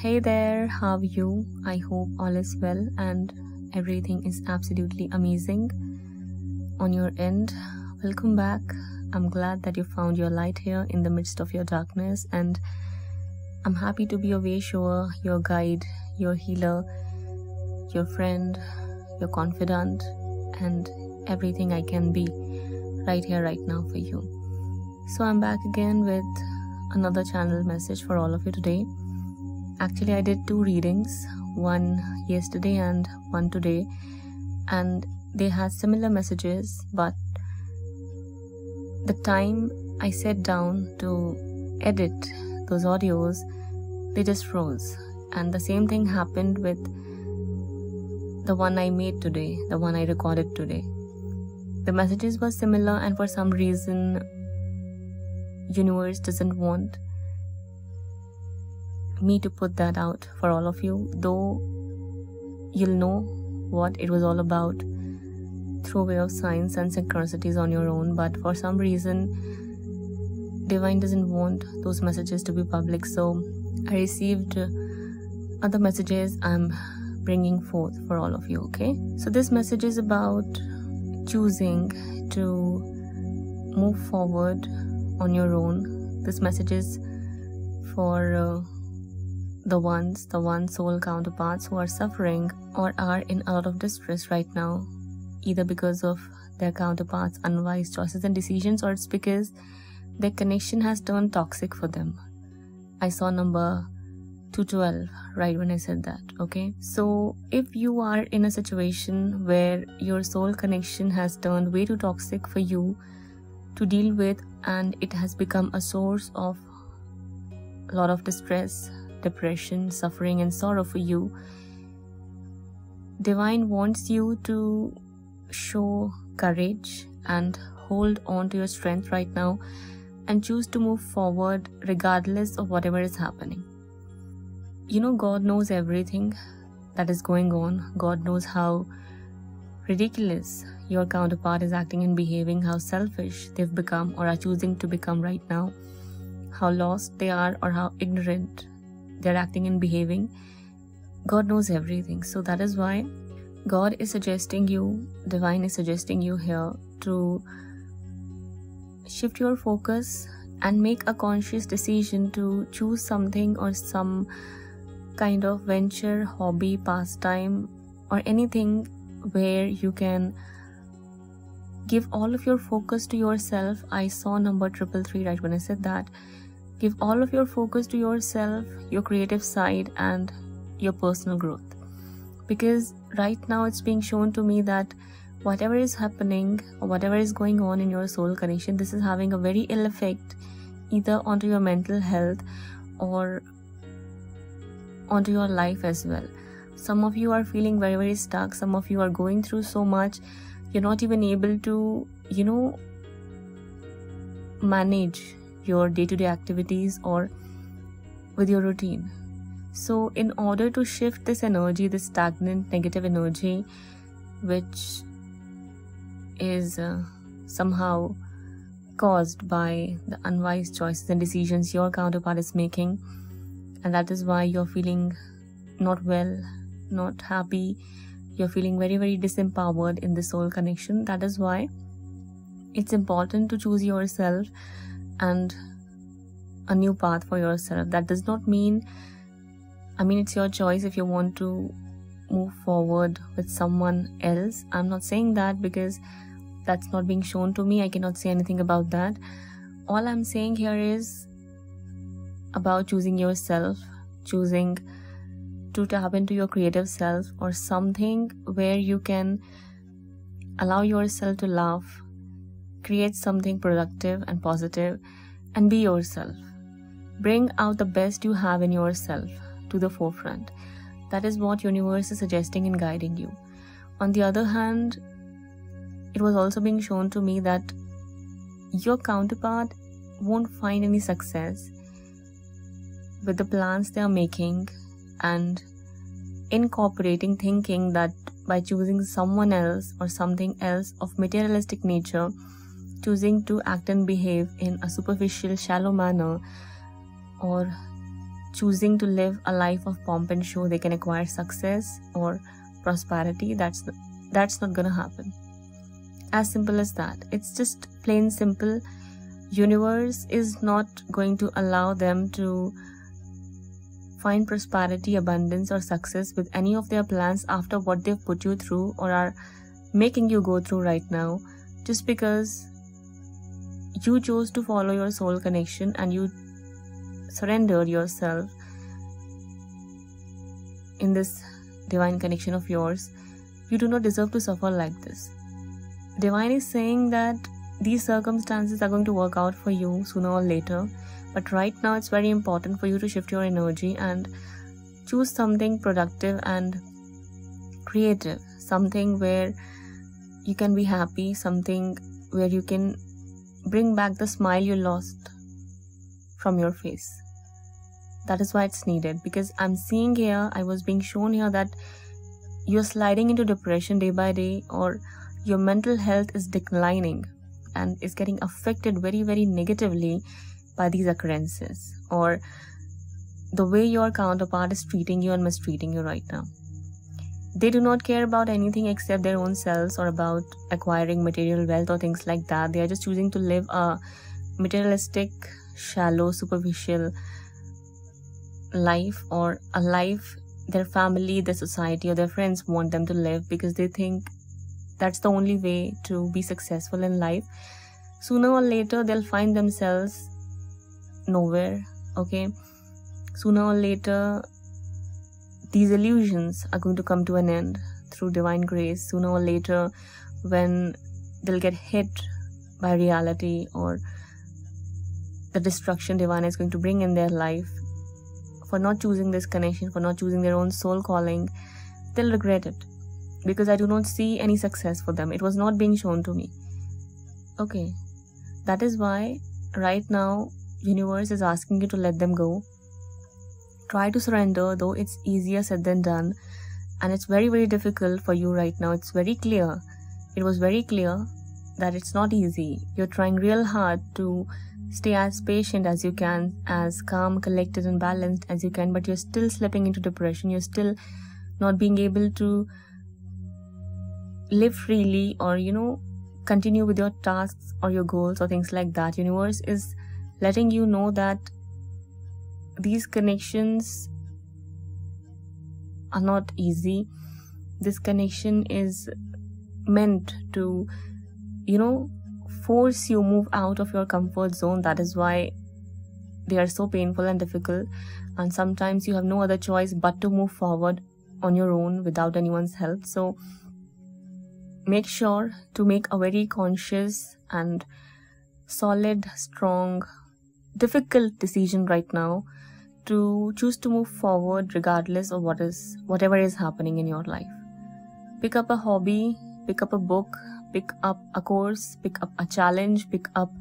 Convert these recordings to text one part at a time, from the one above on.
Hey there, how are you? I hope all is well and everything is absolutely amazing on your end. Welcome back. I'm glad that you found your light here in the midst of your darkness, and I'm happy to be your way your guide, your healer, your friend, your confidant, and everything I can be right here, right now for you. So, I'm back again with another channel message for all of you today. Actually, I did two readings one yesterday and one today, and they had similar messages, but the time I sat down to edit those audios, they just froze. And the same thing happened with the one I made today, the one I recorded today. The messages were similar, and for some reason, universe doesn't want me to put that out for all of you, though you'll know what it was all about through way of signs and synchronicities on your own. But for some reason, divine doesn't want those messages to be public. So I received other messages I'm bringing forth for all of you. Okay, so this message is about choosing to move forward on your own. This message is for. Uh, the ones, the one soul counterparts who are suffering or are in a lot of distress right now, either because of their counterparts' unwise choices and decisions, or it's because their connection has turned toxic for them. I saw number 212 right when I said that, okay? So, if you are in a situation where your soul connection has turned way too toxic for you to deal with, and it has become a source of a lot of distress, depression, suffering, and sorrow for you, Divine wants you to show courage and hold on to your strength right now and choose to move forward regardless of whatever is happening. You know, God knows everything that is going on, God knows how ridiculous your counterpart is acting and behaving, how selfish they've become or are choosing to become right now, how lost they are or how ignorant they're acting and behaving. God knows everything. So that is why God is suggesting you, Divine is suggesting you here to shift your focus and make a conscious decision to choose something or some kind of venture, hobby, pastime, or anything where you can give all of your focus to yourself. I saw number triple three right when I said that Give all of your focus to yourself, your creative side, and your personal growth. Because right now it's being shown to me that whatever is happening or whatever is going on in your soul connection, this is having a very ill effect either onto your mental health or onto your life as well. Some of you are feeling very, very stuck. Some of you are going through so much. You're not even able to, you know, manage your day to day activities or with your routine. So, in order to shift this energy, this stagnant negative energy, which is uh, somehow caused by the unwise choices and decisions your counterpart is making, and that is why you're feeling not well, not happy, you're feeling very, very disempowered in the soul connection. That is why it's important to choose yourself and a new path for yourself. That does not mean, I mean, it's your choice if you want to move forward with someone else. I'm not saying that because that's not being shown to me. I cannot say anything about that. All I'm saying here is about choosing yourself, choosing to tap into your creative self or something where you can allow yourself to laugh create something productive and positive, and be yourself. Bring out the best you have in yourself to the forefront. That is what universe is suggesting and guiding you. On the other hand, it was also being shown to me that your counterpart won't find any success with the plans they are making and incorporating thinking that by choosing someone else or something else of materialistic nature choosing to act and behave in a superficial, shallow manner, or choosing to live a life of pomp and show they can acquire success or prosperity that's that's not gonna happen. As simple as that. It's just plain simple. Universe is not going to allow them to find prosperity abundance or success with any of their plans after what they've put you through or are making you go through right now just because you chose to follow your soul connection and you surrendered yourself in this divine connection of yours, you do not deserve to suffer like this. Divine is saying that these circumstances are going to work out for you sooner or later, but right now it's very important for you to shift your energy and choose something productive and creative, something where you can be happy, something where you can bring back the smile you lost from your face. That is why it's needed because I'm seeing here, I was being shown here that you're sliding into depression day by day, or your mental health is declining and is getting affected very, very negatively by these occurrences, or the way your counterpart is treating you and mistreating you right now. They do not care about anything except their own selves or about acquiring material wealth or things like that. They are just choosing to live a materialistic, shallow, superficial life or a life their family, their society, or their friends want them to live because they think that's the only way to be successful in life. Sooner or later, they'll find themselves nowhere. Okay, sooner or later, these illusions are going to come to an end through divine grace. Sooner or later, when they'll get hit by reality or the destruction divine is going to bring in their life for not choosing this connection, for not choosing their own soul calling, they'll regret it because I do not see any success for them. It was not being shown to me. Okay, that is why right now universe is asking you to let them go. Try to surrender, though it's easier said than done, and it's very very difficult for you right now. It's very clear. It was very clear that it's not easy. You're trying real hard to Stay as patient as you can, as calm, collected, and balanced as you can, but you're still slipping into depression. You're still not being able to live freely or, you know, continue with your tasks or your goals or things like that. Universe is letting you know that these connections are not easy. This connection is meant to, you know, force you move out of your comfort zone. That is why they are so painful and difficult. And sometimes you have no other choice but to move forward on your own without anyone's help. So make sure to make a very conscious and solid strong difficult decision right now to choose to move forward regardless of what is whatever is happening in your life pick up a hobby pick up a book pick up a course, pick up a challenge, pick up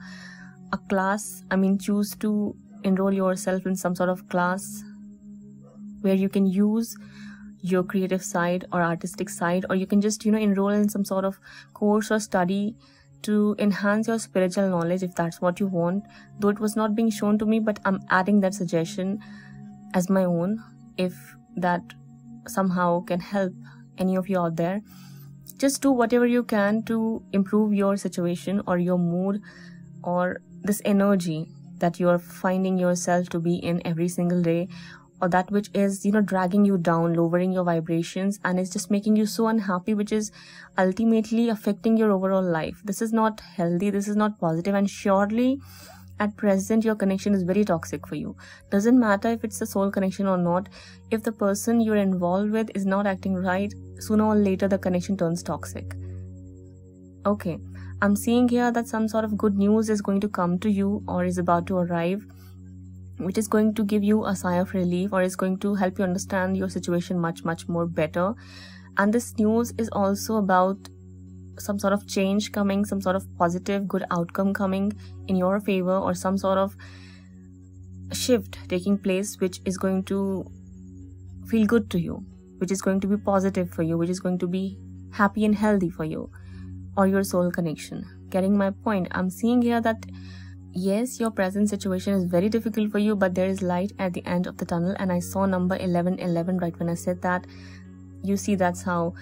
a class. I mean, choose to enroll yourself in some sort of class where you can use your creative side or artistic side, or you can just, you know, enroll in some sort of course or study to enhance your spiritual knowledge if that's what you want. Though it was not being shown to me, but I'm adding that suggestion as my own if that somehow can help any of you out there just do whatever you can to improve your situation or your mood or this energy that you're finding yourself to be in every single day or that which is you know dragging you down lowering your vibrations and is just making you so unhappy which is ultimately affecting your overall life. This is not healthy. This is not positive. And surely at present your connection is very toxic for you. Doesn't matter if it's a soul connection or not. If the person you're involved with is not acting right sooner or later the connection turns toxic. Okay. I'm seeing here that some sort of good news is going to come to you or is about to arrive which is going to give you a sigh of relief or is going to help you understand your situation much much more better and this news is also about some sort of change coming, some sort of positive, good outcome coming in your favor, or some sort of shift taking place, which is going to feel good to you, which is going to be positive for you, which is going to be happy and healthy for you, or your soul connection. Getting my point? I'm seeing here that yes your present situation is very difficult for you but there is light at the end of the tunnel and i saw number 1111 right when i said that. You see that's how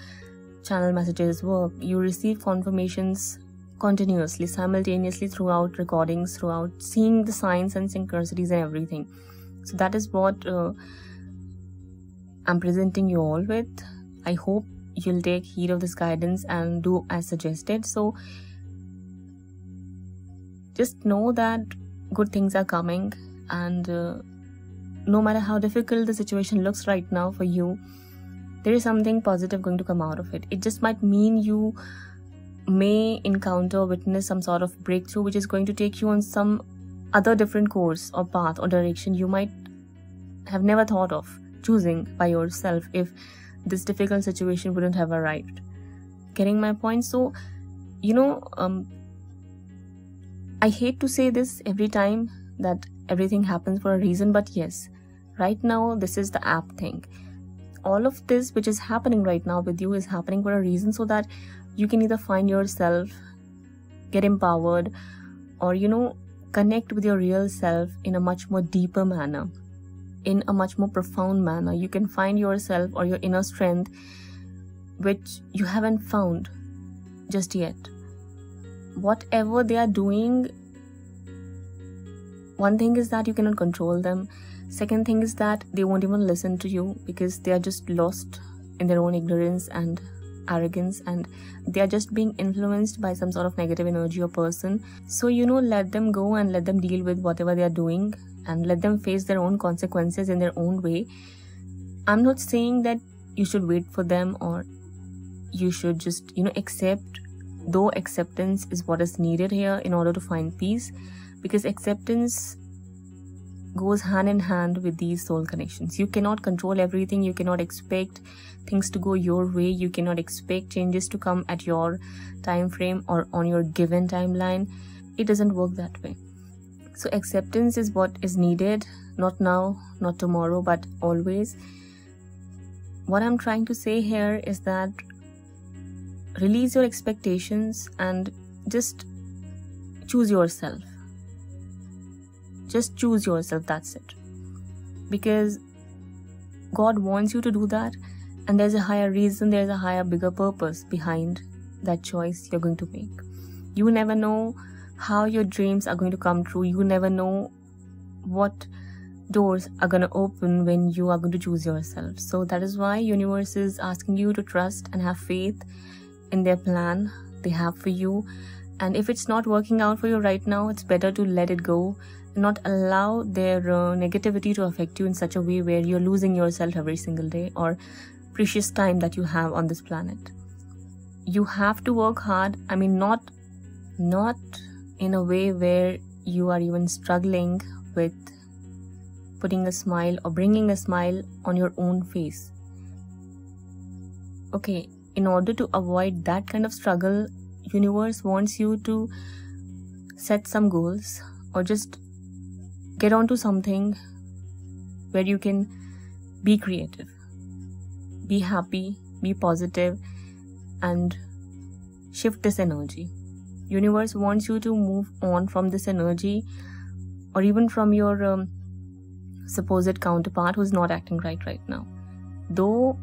channel messages work. You receive confirmations continuously simultaneously throughout recordings throughout seeing the signs and synchronicities and everything. So that is what uh, i'm presenting you all with. I hope you'll take heed of this guidance and do as suggested. So just know that good things are coming and uh, no matter how difficult the situation looks right now for you there is something positive going to come out of it. It just might mean you may encounter or witness some sort of breakthrough which is going to take you on some other different course or path or direction you might have never thought of choosing by yourself if this difficult situation wouldn't have arrived. Getting my point? So you know um, I hate to say this every time that everything happens for a reason, but yes, right now, this is the app thing. All of this, which is happening right now with you, is happening for a reason so that you can either find yourself, get empowered, or you know, connect with your real self in a much more deeper manner, in a much more profound manner. You can find yourself or your inner strength, which you haven't found just yet whatever they are doing one thing is that you cannot control them. Second thing is that they won't even listen to you because they are just lost in their own ignorance and arrogance and they are just being influenced by some sort of negative energy or person. So you know let them go and let them deal with whatever they are doing and let them face their own consequences in their own way. I'm not saying that you should wait for them or you should just you know accept though acceptance is what is needed here in order to find peace because acceptance goes hand in hand with these soul connections. You cannot control everything. You cannot expect things to go your way. You cannot expect changes to come at your time frame or on your given timeline. It doesn't work that way. So acceptance is what is needed not now not tomorrow but always. What i'm trying to say here is that release your expectations and just choose yourself. Just choose yourself that's it. Because god wants you to do that and there's a higher reason there's a higher bigger purpose behind that choice you're going to make. You never know how your dreams are going to come true. You never know what doors are going to open when you are going to choose yourself. So that is why universe is asking you to trust and have faith in their plan they have for you. And if it's not working out for you right now it's better to let it go and not allow their uh, negativity to affect you in such a way where you're losing yourself every single day or precious time that you have on this planet. You have to work hard. I mean not not in a way where you are even struggling with putting a smile or bringing a smile on your own face. Okay in order to avoid that kind of struggle universe wants you to set some goals or just get onto something where you can be creative be happy be positive and shift this energy. Universe wants you to move on from this energy or even from your um, supposed counterpart who's not acting right right now. Though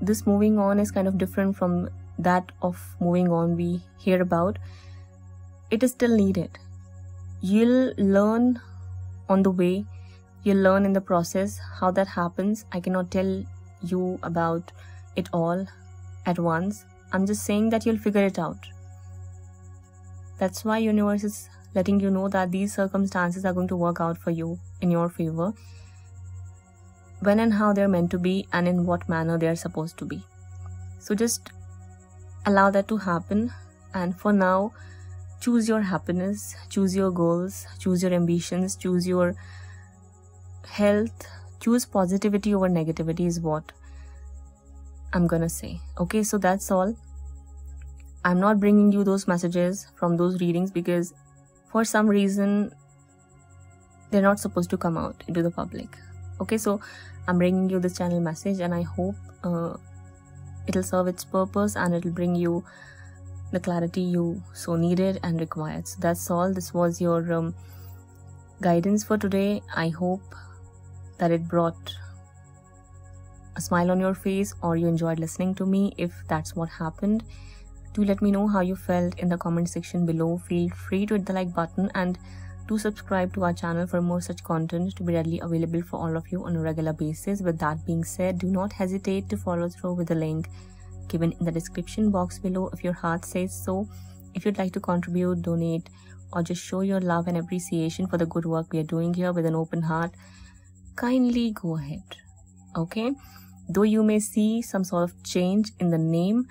this moving on is kind of different from that of moving on we hear about. It is still needed. You'll learn on the way. You'll learn in the process how that happens. I cannot tell you about it all at once. I'm just saying that you'll figure it out. That's why universe is letting you know that these circumstances are going to work out for you in your favor when and how they're meant to be and in what manner they are supposed to be. So just allow that to happen. And for now, choose your happiness, choose your goals, choose your ambitions, choose your health, choose positivity over negativity, is what I'm gonna say. Okay, so that's all. I'm not bringing you those messages from those readings because for some reason they're not supposed to come out into the public okay so i'm bringing you this channel message and i hope uh, it'll serve its purpose and it'll bring you the clarity you so needed and required. So that's all. This was your um, guidance for today. I hope that it brought a smile on your face or you enjoyed listening to me if that's what happened. Do let me know how you felt in the comment section below. Feel free to hit the like button and do subscribe to our channel for more such content to be readily available for all of you on a regular basis. With that being said, do not hesitate to follow through with the link given in the description box below if your heart says so. If you'd like to contribute, donate, or just show your love and appreciation for the good work we are doing here with an open heart, kindly go ahead. Okay? Though you may see some sort of change in the name,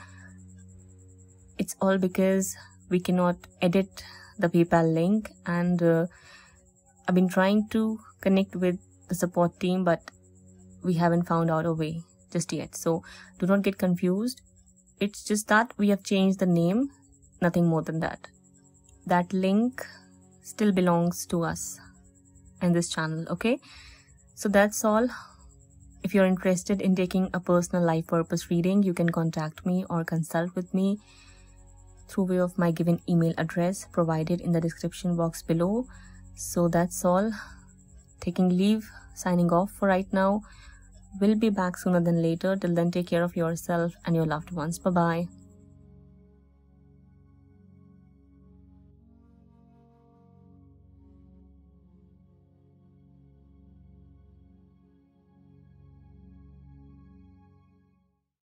it's all because we cannot edit the PayPal link and uh, I've been trying to connect with the support team but we haven't found out a way just yet. So do not get confused. It's just that we have changed the name, nothing more than that. That link still belongs to us and this channel, okay? So that's all. If you're interested in taking a personal life purpose reading, you can contact me or consult with me through way of my given email address provided in the description box below. So that's all. Taking leave, signing off for right now. We'll be back sooner than later. Till then, take care of yourself and your loved ones. Bye bye.